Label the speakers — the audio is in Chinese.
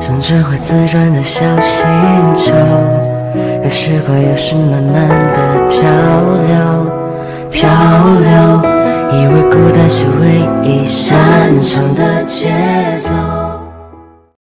Speaker 1: 像只会自转的小星球，有时快，有时慢慢的漂流，漂流。以为孤单是唯一擅长的节奏。